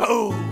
Boom!